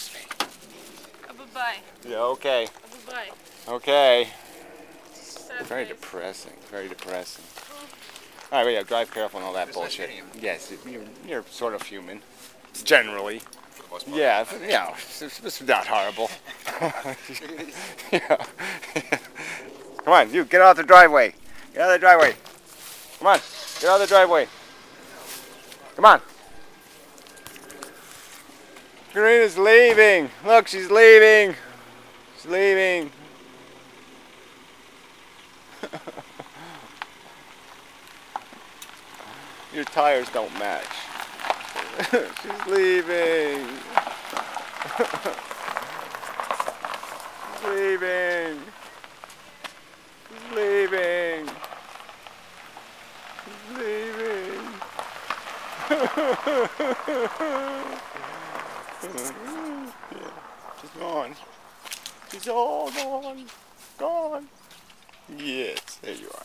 Trust me. Bye-bye. Yeah, okay. Bye-bye. Okay. Sad Very face. depressing. Very depressing. All right, but yeah, drive careful and all that It's bullshit. meeting Yes, you're, you're sort of human. Generally. For the most part. Yeah, f- yeah, it's, it's not horrible. yeah. Come on, you get out the driveway. Get out of the driveway. Come on, get out of the driveway. Come on. Karina's leaving. Look, she's leaving. She's leaving. Your tires don't match. she's leaving. she's leaving. She's leaving. She's leaving. She's gone. She's all gone. Gone. Yes, there you are.